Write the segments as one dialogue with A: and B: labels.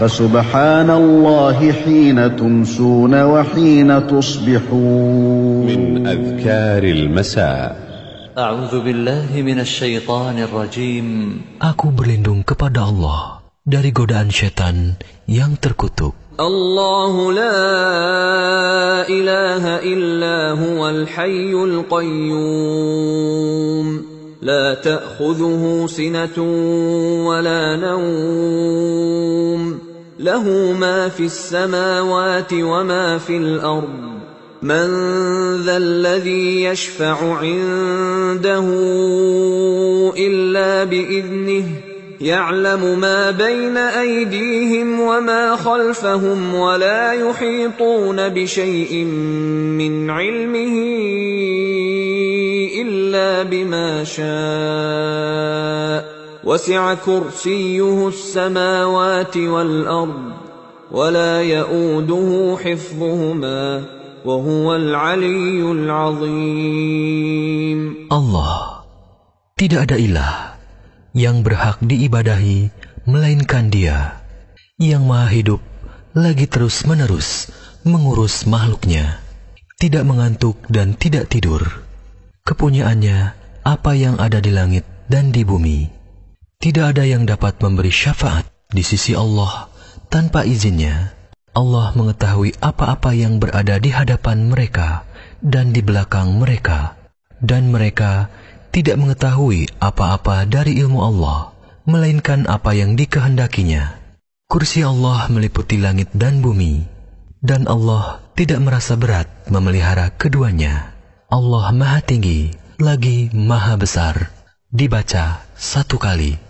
A: فسبحان الله حين تمسون وحين تصبحون.
B: من أذكار المساء.
C: أعوذ بالله من الشيطان الرجيم.
D: Aku berlindung kepada Allah dari godaan setan yang terkutuk.
E: الله لا إله إلا هو الحي القيوم لا تأخذه سنة ولا نوم له ما في السماوات وما في الأرض. من ذا الذي يشفع عنده إلا بإذنه يعلم ما بين أيديهم وما خلفهم ولا يحيطون بشيء من علمه إلا بما شاء. وسع كرسيه السماوات والأرض ولا يؤوده حفظهما وهو العلي العظيم
D: Allah tidak ada ilah yang berhak diibadahi melainkan Dia yang Maha Hidup lagi terus-menerus mengurus makhluknya, tidak mengantuk dan tidak tidur. Kepunyaannya apa yang ada di langit dan di bumi. Tidak ada yang dapat memberi syafaat di sisi Allah tanpa izinnya. Allah mengetahui apa-apa yang berada di hadapan mereka dan di belakang mereka, dan mereka tidak mengetahui apa-apa dari ilmu Allah, melainkan apa yang dikehendakinya. Kursi Allah meliputi langit dan bumi, dan Allah tidak merasa berat memelihara keduanya. Allah Maha Tinggi, lagi Maha Besar. Dibaca satu kali.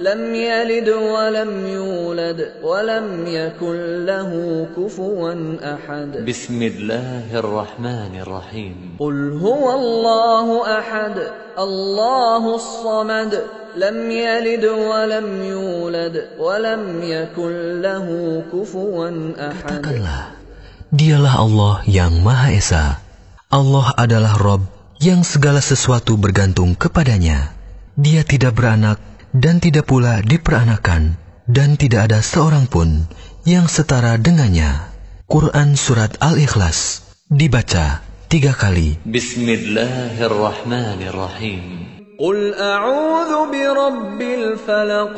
E: لم يلد ولم يولد ولم يكن له كفوا أحد
C: بسم الله الرحمن الرحيم
E: قل هو الله أحد الله الصمد لم يلد ولم يولد ولم يكن له كفوا أحد
D: Katakanlah, dialah Allah yang Maha Esa. Allah adalah Rob yang segala sesuatu bergantung kepadanya. Dia tidak beranak dan tidak pula diperanakan, dan tidak ada seorang pun yang setara dengannya. Quran Surat Al-Ikhlas dibaca tiga kali.
C: Bismillahirrahmanirrahim.
E: Qul a'udhu birabbil falaq.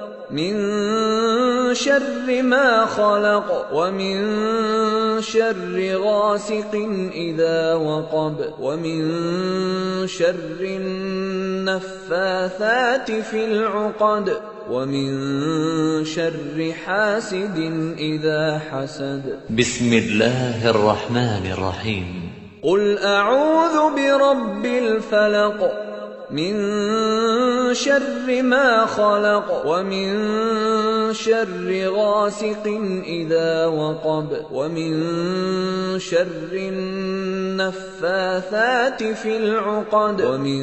E: من شر ما خلق ومن شر غاسق إذا وقب ومن شر النفاثات في العقد ومن شر حاسد إذا حسد.
C: بسم الله الرحمن الرحيم.
E: قل أعوذ برب الفلق. من شر ما خلق ومن شر غاسق إذا وقب ومن شر النفاثات في العقد ومن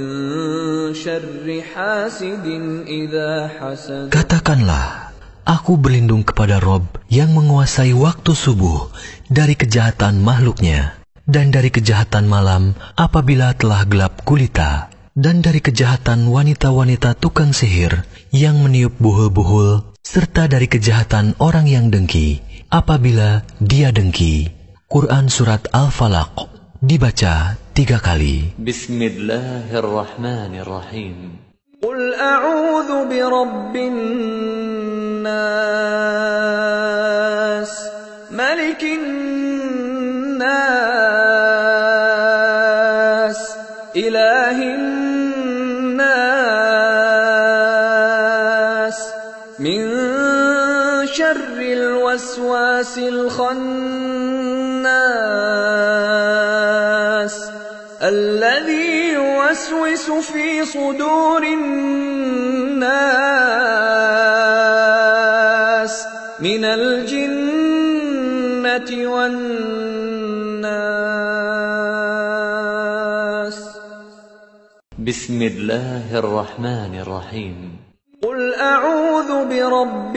E: شر حاسد إذا حسد
D: Katakanlah, aku berlindung kepada Rob yang menguasai waktu subuh dari kejahatan makhluknya, dan dari kejahatan malam apabila telah gelap gulita, dan dari kejahatan wanita-wanita tukang sihir yang meniup buhul-buhul, serta dari kejahatan orang yang dengki apabila dia dengki. Quran Surat Al-Falaq dibaca tiga kali.
E: Bismillahirrahmanirrahim. Qul a'udhu bi rabbin nas, malikin nas, الوسواس الخناس الذي يوسوس في صدور الناس من الجنة والناس.
C: بسم الله الرحمن الرحيم.
E: قل أعوذ برب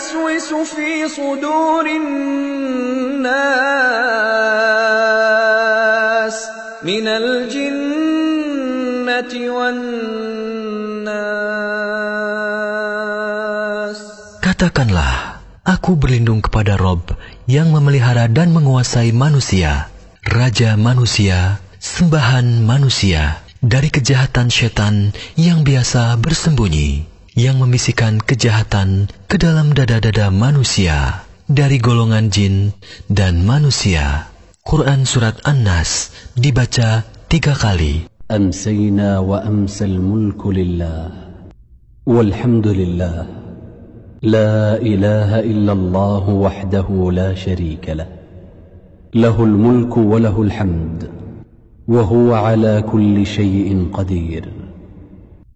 E: يوسوس في صدور الناس من الجنة والناس
D: Katakanlah, aku berlindung kepada Rob yang memelihara dan menguasai manusia, Raja manusia, sembahan manusia, dari kejahatan setan yang biasa bersembunyi, yang membisikkan kejahatan ke dalam dada-dada manusia dari golongan jin dan manusia. Quran Surat An-Nas dibaca tiga kali.
F: أمسينا وأمسى الملك لله والحمد لله لا إله إلا الله وحده لا شريك له له الملك وله الحمد وهو على كل شيء قدير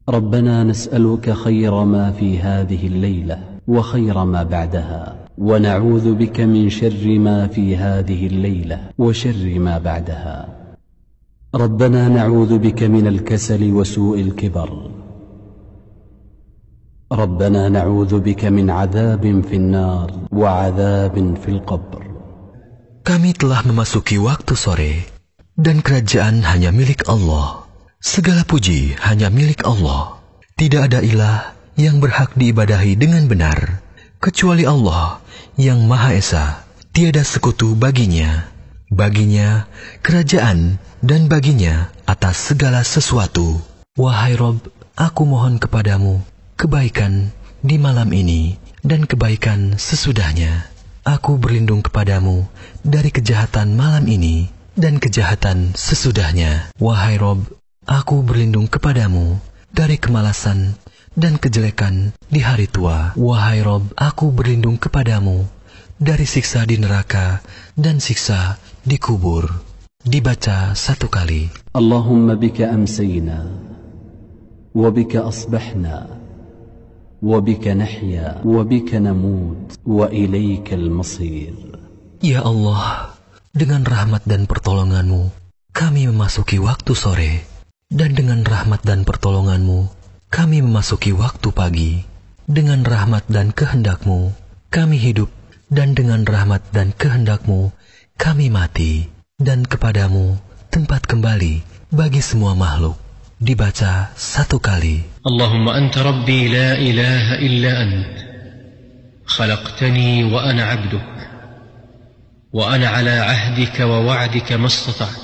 F: ربنا نسألك خير ما في هذه الليلة وخير ما بعدها ونعوذ بك من شر ما في هذه الليلة وشر ما بعدها. ربنا نعوذ بك من الكسل وسوء الكبر. ربنا نعوذ بك من عذاب في النار وعذاب في القبر.
D: Kami telah memasuki waktu sore, dan kerajaan hanya milik Allah. Segala puji hanya milik Allah. Tidak ada ilah yang berhak diibadahi dengan benar, kecuali Allah yang Maha Esa. Tiada sekutu baginya. Baginya kerajaan dan baginya atas segala sesuatu. Wahai Rob, aku mohon kepadamu kebaikan di malam ini dan kebaikan sesudahnya. Aku berlindung kepadamu dari kejahatan malam ini dan kejahatan sesudahnya. Wahai Rob, Aku berlindung kepadamu dari kemalasan dan kejelekan di hari tua. Wahai Rob, aku berlindung kepadamu dari siksa di neraka dan siksa di kubur. Dibaca satu kali.
F: Allahumma bika amsayna, wa bika asbahna, wa bika nahya, wa bika namut, wa ilaikal masir.
D: Ya Allah, dengan rahmat dan pertolonganmu, kami memasuki waktu sore. Dan dengan rahmat dan pertolonganmu, kami memasuki waktu pagi. Dengan rahmat dan kehendakmu, kami hidup. Dan dengan rahmat dan kehendakmu, kami mati. Dan kepadamu tempat kembali bagi semua makhluk. Dibaca satu kali.
G: اللهم أنت ربي لا إله إلا أنت خلقتني وأنا عبدك وأنا على عهدك ووعدك ما استطعت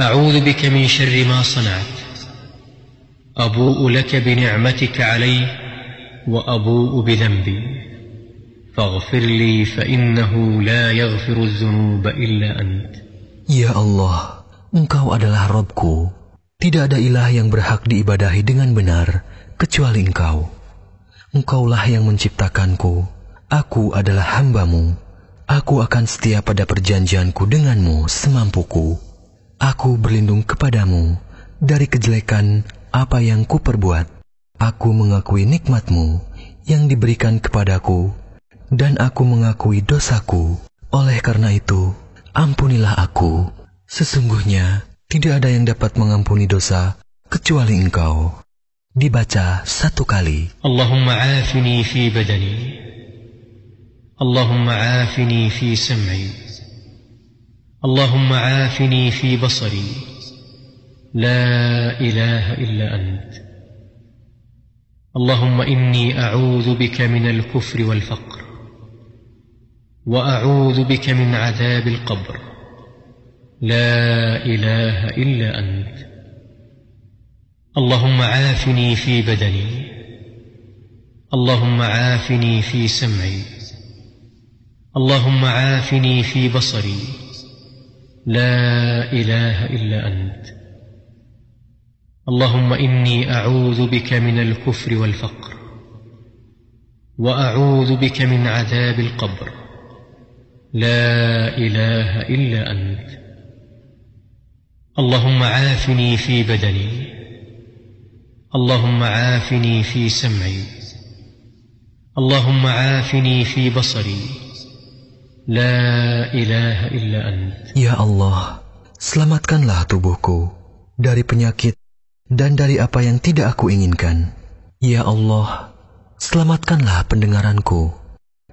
G: أعوذ بك من شر ما صنعت أبوء لك بنعمتك علي وأبوء بذنبي فاغفر لي فإنه لا يغفر الذنوب إلا أنت
D: Ya Allah, Engkau adalah Robku. Tidak ada ilah yang berhak diibadahi dengan benar kecuali Engkau. Engkaulah yang menciptakanku. Aku adalah hambamu. Aku akan setia pada perjanjianku denganmu semampuku. Aku berlindung kepadamu dari kejelekan apa yang kuperbuat. Aku mengakui nikmatmu yang diberikan kepadaku, dan aku mengakui dosaku. Oleh karena itu, ampunilah aku. Sesungguhnya, tidak ada yang dapat mengampuni dosa kecuali engkau. Dibaca satu kali.
G: Allahumma afini fi badani. Allahumma afini fi sam'i. اللهم عافني في بصري. لا إله إلا أنت. اللهم إني أعوذ بك من الكفر والفقر. وأعوذ بك من عذاب القبر. لا إله إلا أنت. اللهم عافني في بدني. اللهم عافني في سمعي. اللهم عافني في بصري. لا إله إلا أنت. اللهم إني أعوذ بك من الكفر والفقر وأعوذ بك من عذاب القبر. لا إله إلا أنت. اللهم عافني في بدني اللهم عافني في سمعي اللهم عافني في بصري. La ilaha illa anta.
D: Ya Allah, selamatkanlah tubuhku dari penyakit dan dari apa yang tidak aku inginkan. Ya Allah, selamatkanlah pendengaranku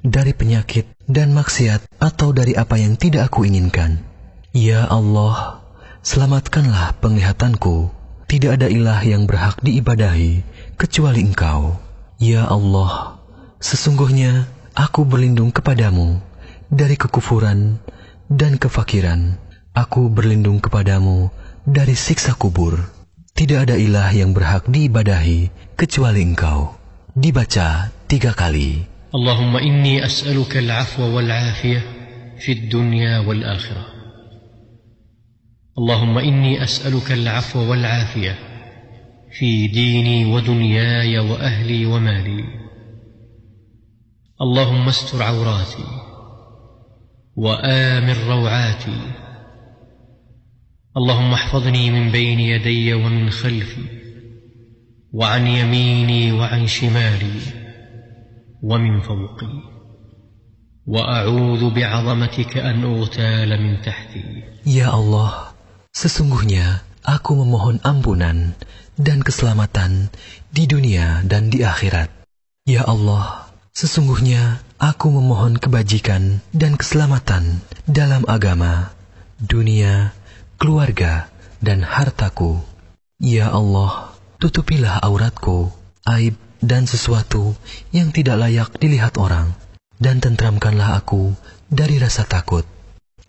D: dari penyakit dan maksiat atau dari apa yang tidak aku inginkan. Ya Allah, selamatkanlah penglihatanku. Tidak ada ilah yang berhak diibadahi kecuali Engkau. Ya Allah, sesungguhnya aku berlindung kepadamu dari kekufuran dan kefakiran. Aku berlindung kepadamu dari siksa kubur. Tidak ada ilah yang berhak diibadahi kecuali Engkau. Dibaca tiga kali.
G: اللهم اني اسالك العفو والعافيه في الدنيا والاخره اللهم اني اسالك العفو والعافيه في ديني ودنياي واهلي ومالي اللهم استر عوراتي وامن روعاتي اللهم احفظني من بين يدي ومن خلفي وعن يميني وعن شمالي ومن فوقي واعوذ بعظمتك ان اغتال من تحتي
D: Ya Allah, sesungguhnya aku memohon ampunan dan keselamatan di dunia dan di akhirat. Ya Allah, sesungguhnya aku memohon kebajikan dan keselamatan dalam agama, dunia, keluarga, dan hartaku. Ya Allah, tutupilah auratku, aib dan sesuatu yang tidak layak dilihat orang, dan tentramkanlah aku dari rasa takut.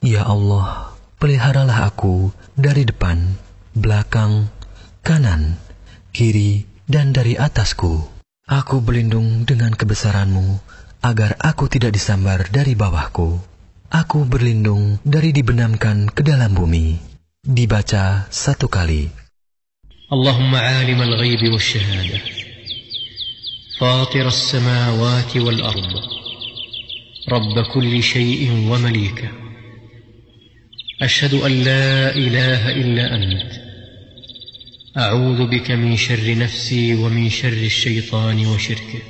D: Ya Allah, peliharalah aku dari depan, belakang, kanan, kiri, dan dari atasku. Aku berlindung dengan kebesaranmu, agar aku tidak disambar dari bawahku. Aku berlindung dari dibenamkan ke dalam bumi. Dibaca satu kali.
G: اللهم عالم الغيب والشهاده فاطر السماوات والارض رب كل شيء ومليكه اشهد ان لا اله الا انت اعوذ بك من شر نفسي ومن شر الشيطان وشركه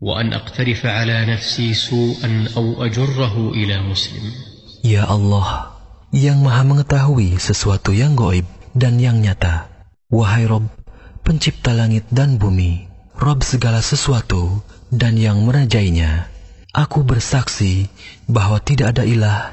G: وان اقترف على نفسي سوءا او اجره الى مسلم
D: Ya Allah, yang maha mengetahui sesuatu yang goib dan yang nyata. Wahai Rob, pencipta langit dan bumi, Rob segala sesuatu dan yang merajainya. Aku bersaksi bahwa tidak ada ilah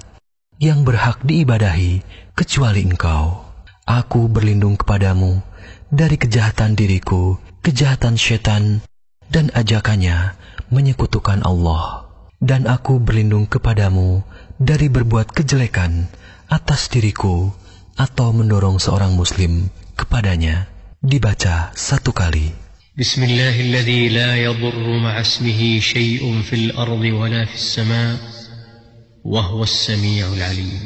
D: yang berhak diibadahi kecuali engkau. Aku berlindung kepadamu dari kejahatan diriku, kejahatan setan, dan ajakannya menyekutukan Allah. Dan aku berlindung kepadamu dari berbuat kejelekan atas diriku atau mendorong seorang muslim kepadanya. Dibaca satu kali.
G: بسم الله الذي لا يضر مع اسمه شيء في الارض ولا في السماء وهو السميع العليم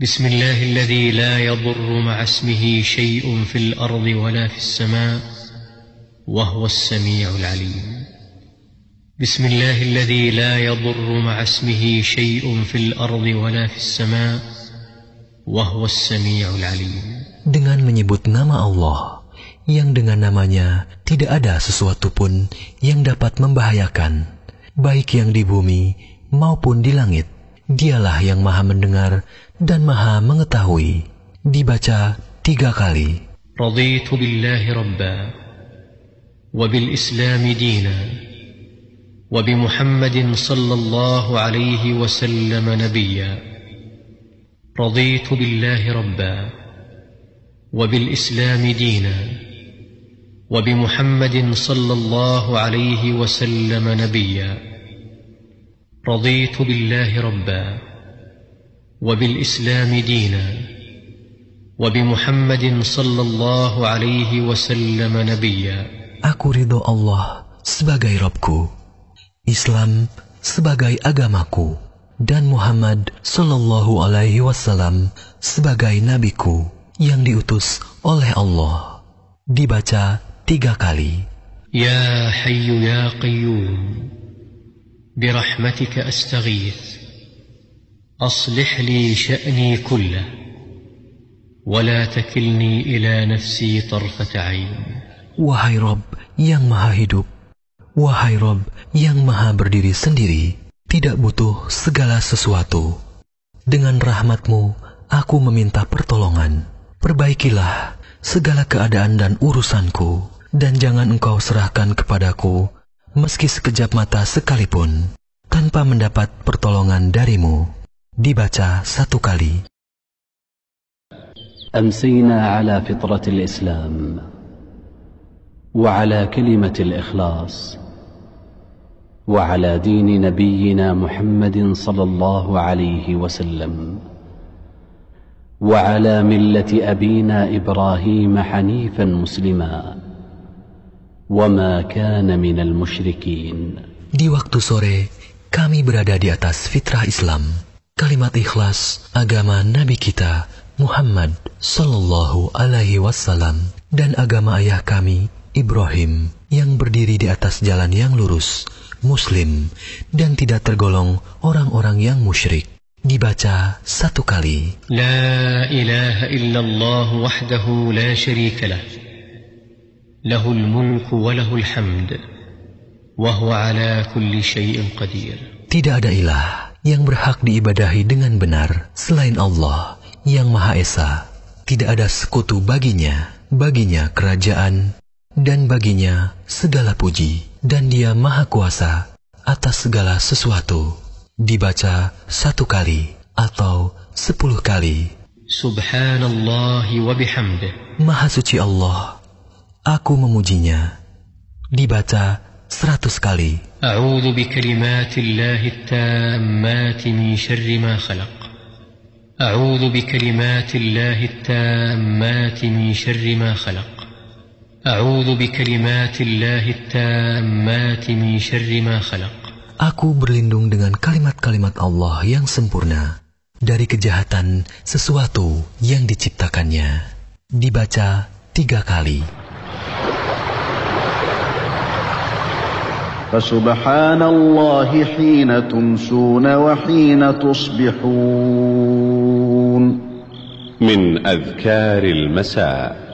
G: بسم الله الذي لا يضر مع اسمه شيء في الارض ولا في السماء وهو السميع العليم بسم الله الذي لا يضر مع اسمه شيء في الأرض ولا في السماء وهو السميع العليم
D: dengan menyebut nama Allah yang dengan namanya tidak ada sesuatu pun yang dapat membahayakan, baik yang di bumi maupun di langit. Dialah yang maha mendengar dan maha mengetahui. Dibaca tiga kali.
G: رضيت بالله ربا وبالإسلام دينا وبمحمد صلى الله عليه وسلم نبيا رضيت بالله ربا وبالإسلام دينا وبمحمد صلى الله عليه وسلم نبيا رضيت بالله ربا وبالإسلام دينا وبمحمد صلى الله عليه وسلم نبيا
D: Aku ridho Allah sebagai Robku, Islam sebagai agamaku, dan Muhammad Sallallahu Alaihi Wasallam sebagai nabiku yang diutus oleh Allah. Dibaca tiga kali.
G: يا حي يا قيوم برحمتك استغيث اصلح لي شاني كله ولا تكلني الى نفسي طرفه عين
D: Wahai Rob yang maha hidup, wahai Rob yang maha berdiri sendiri, tidak butuh segala sesuatu. Dengan rahmatmu, aku meminta pertolongan. Perbaikilah segala keadaan dan urusanku, dan jangan engkau serahkan kepadaku, meski sekejap mata sekalipun, tanpa mendapat pertolongan darimu. Dibaca satu kali.
F: أمسينا على فطرة الإسلام وعلى كلمة الإخلاص وعلى دين نبينا محمد صلى الله عليه وسلم وعلى ملة أبينا إبراهيم حنيفا مسلما وما كان من المشركين
D: Di waktu sore, kami berada di atas fitrah Islam. Kalimat ikhlas agama Nabi kita Muhammad Sallallahu Alaihi Wasallam dan agama ayah kami Ibrahim yang berdiri di atas jalan yang lurus, Muslim, dan tidak tergolong orang-orang yang musyrik. Dibaca satu kali.
G: La ilaha illallah wahdahu la syarika lah. Lahul mulku wa hamd. Wahu ala kulli syai'in qadir.
D: Tidak ada ilah yang berhak diibadahi dengan benar selain Allah yang Maha Esa. Tidak ada sekutu baginya, baginya kerajaan, dan baginya segala puji, dan dia Maha Kuasa atas segala sesuatu. Dibaca satu kali atau sepuluh kali.
G: Subhanallah wa bihamdih.
D: Maha suci Allah, aku memujinya. Dibaca seratus kali.
G: أعوذ بكلمات الله التامات من شر ما خلق أعوذ بكلمات الله التامات من شر ما خلق أعوذ بكلمات الله التامات من شر ما خلق
D: Aku berlindung dengan kalimat-kalimat Allah yang sempurna dari kejahatan sesuatu yang diciptakannya. Dibaca tiga kali.
A: فسبحان الله حين تمسون وحين تصبحون.
B: من أذكار المساء.